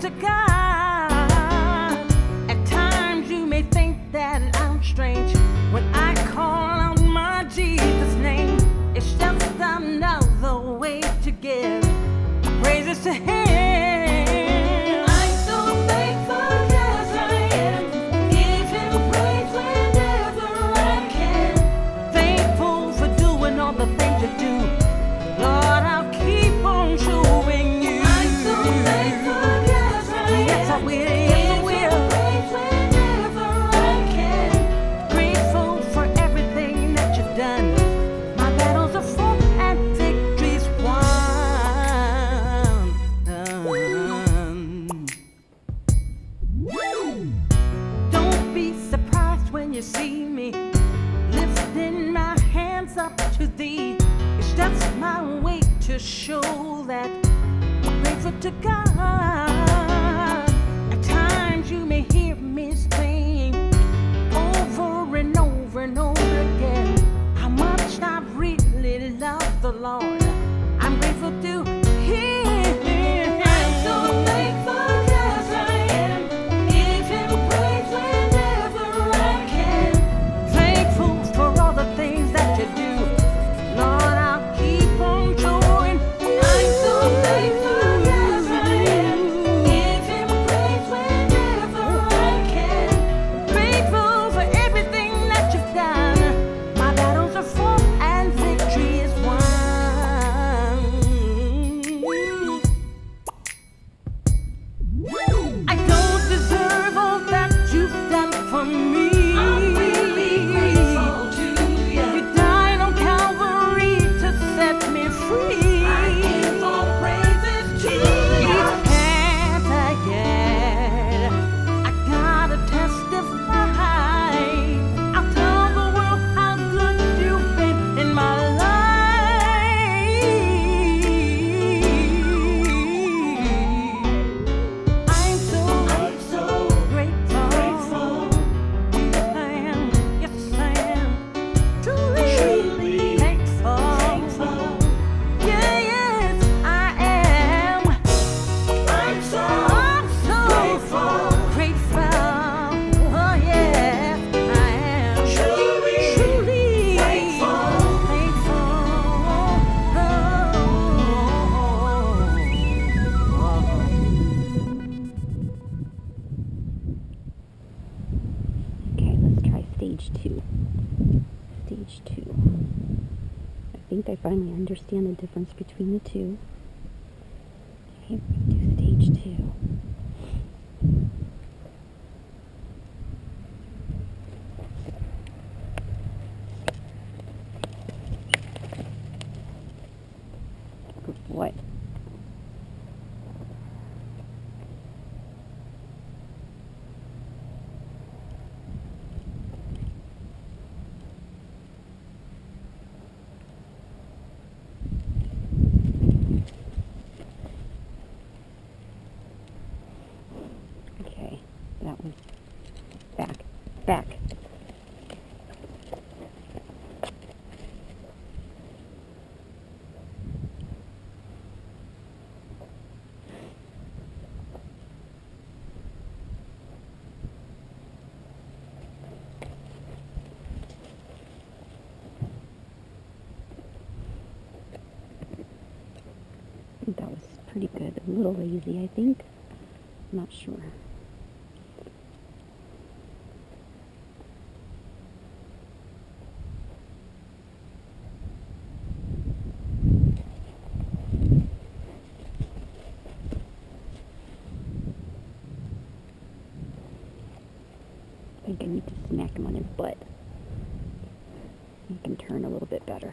to God. you see me lifting my hands up to thee. It's just my way to show that I'm grateful to God. At times you may hear me saying over and over and over again how much I really love the Lord. finally understand the difference between the two. Okay, do stage two. pretty good. A little lazy, I think. I'm not sure. I think I need to smack him on his butt. He can turn a little bit better.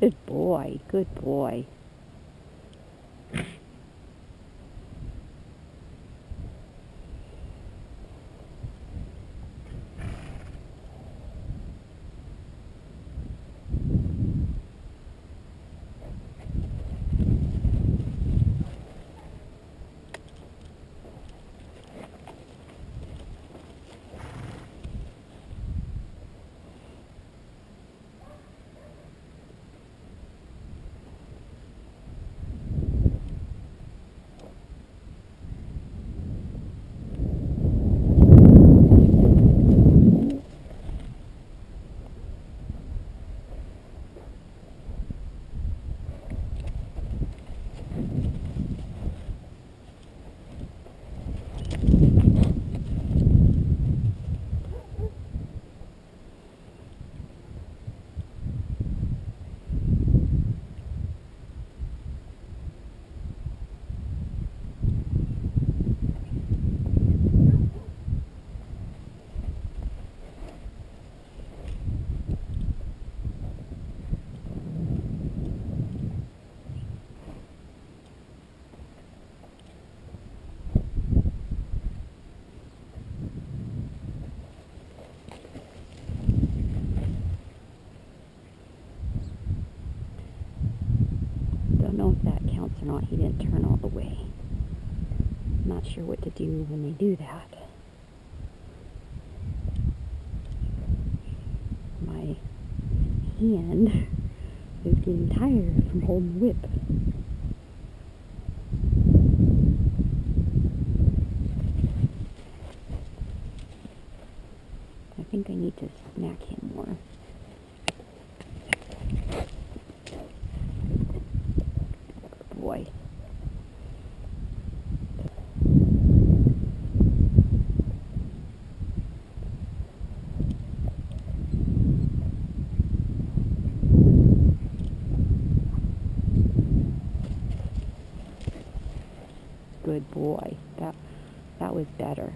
Good boy. Good boy. Or not. He didn't turn all the way. I'm Not sure what to do when they do that. My hand is getting tired from holding the whip. I think I need to smack him more. boy. Good boy. That that was better.